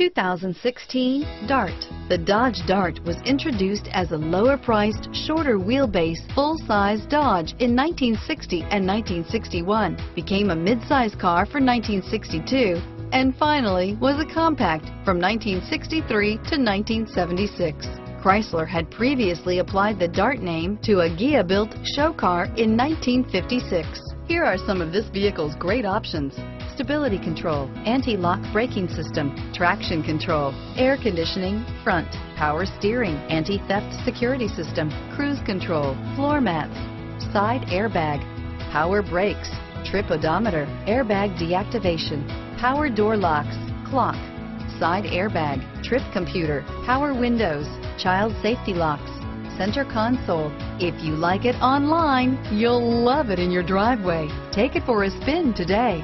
2016 Dart. The Dodge Dart was introduced as a lower-priced, shorter wheelbase, full-size Dodge in 1960 and 1961, became a mid-size car for 1962, and finally was a compact from 1963 to 1976. Chrysler had previously applied the Dart name to a Ghia-built show car in 1956. Here are some of this vehicle's great options stability control, anti-lock braking system, traction control, air conditioning, front, power steering, anti-theft security system, cruise control, floor mats, side airbag, power brakes, trip odometer, airbag deactivation, power door locks, clock, side airbag, trip computer, power windows, child safety locks, center console. If you like it online, you'll love it in your driveway. Take it for a spin today.